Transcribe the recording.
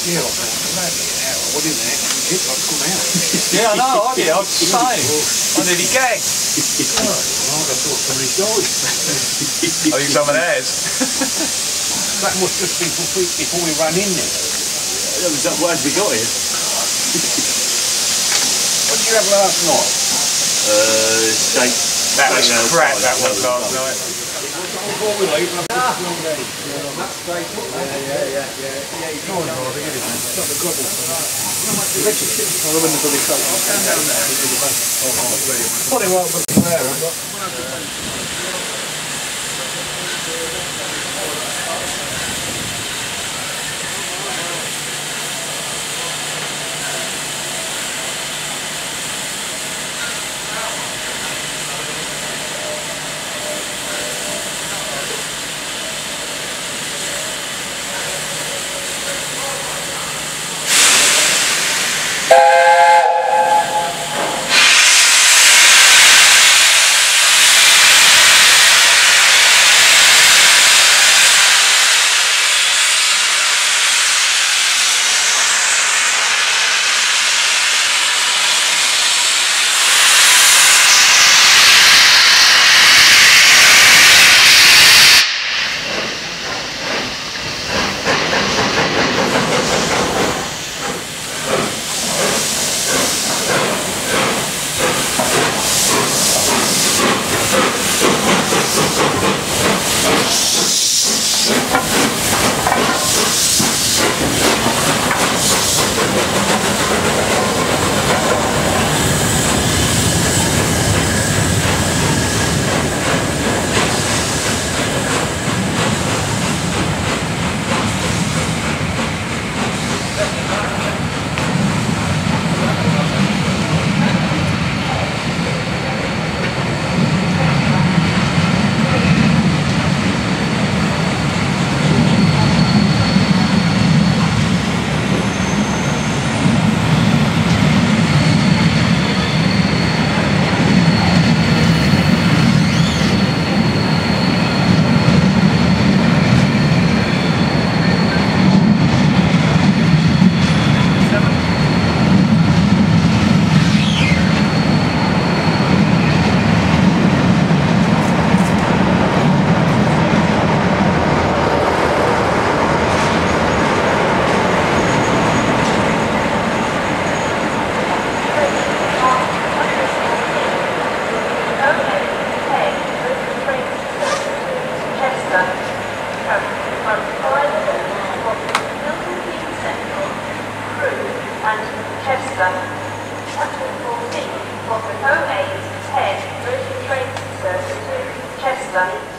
Yeah, I thought, bloody hell, what in there? Hit, I'd come out. Yeah, I know, I did. I was same. I nearly gagged. Oh, I thought somebody died. I think someone has. That must just be before, before we ran in there. That was that word we got here. What did you have last night? Uh, steak. That was crap, that was last night. There. Hardly get it. It's got 14, was the 0810 British Train Service to Chester